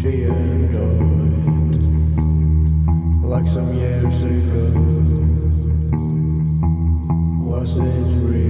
she enjoyed like some years ago. Was it real?